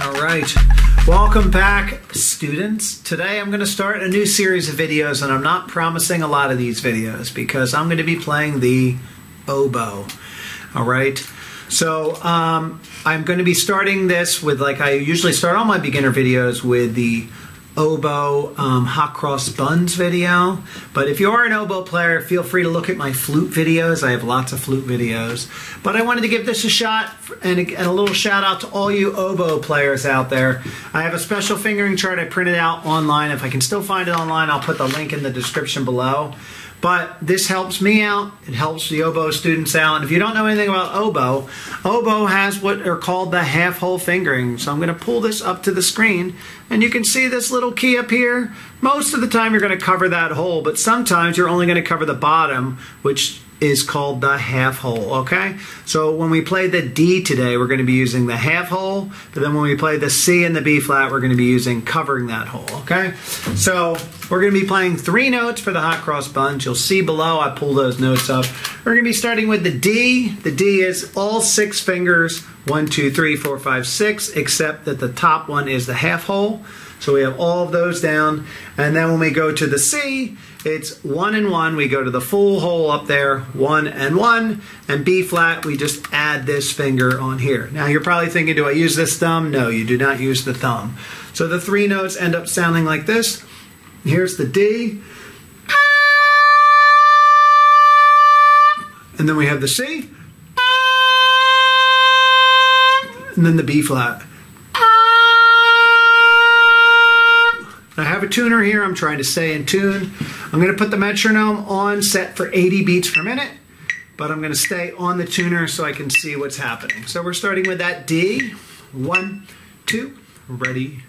All right. Welcome back, students. Today I'm going to start a new series of videos, and I'm not promising a lot of these videos because I'm going to be playing the oboe. All right. So um, I'm going to be starting this with, like I usually start all my beginner videos, with the oboe um, hot cross buns video. But if you are an oboe player, feel free to look at my flute videos. I have lots of flute videos. But I wanted to give this a shot and a, and a little shout out to all you oboe players out there. I have a special fingering chart I printed out online. If I can still find it online, I'll put the link in the description below. But this helps me out. It helps the oboe students out. And if you don't know anything about oboe, oboe has what are called the half hole fingering. So I'm going to pull this up to the screen and you can see this little key up here. Most of the time you're going to cover that hole, but sometimes you're only going to cover the bottom, which is called the half hole, okay? So when we play the D today, we're going to be using the half hole, but then when we play the C and the B flat, we're going to be using covering that hole, okay? So we're going to be playing three notes for the hot cross buns. You'll see below, I pull those notes up. We're going to be starting with the D. The D is all six fingers, one, two, three, four, five, six, except that the top one is the half hole. So we have all of those down. And then when we go to the C, it's one and one. We go to the full hole up there, one and one. And B flat, we just add this finger on here. Now you're probably thinking, do I use this thumb? No, you do not use the thumb. So the three notes end up sounding like this. Here's the D. And then we have the C. And then the B flat. Have a tuner here. I'm trying to stay in tune. I'm going to put the metronome on set for 80 beats per minute, but I'm going to stay on the tuner so I can see what's happening. So we're starting with that D. One, two, ready,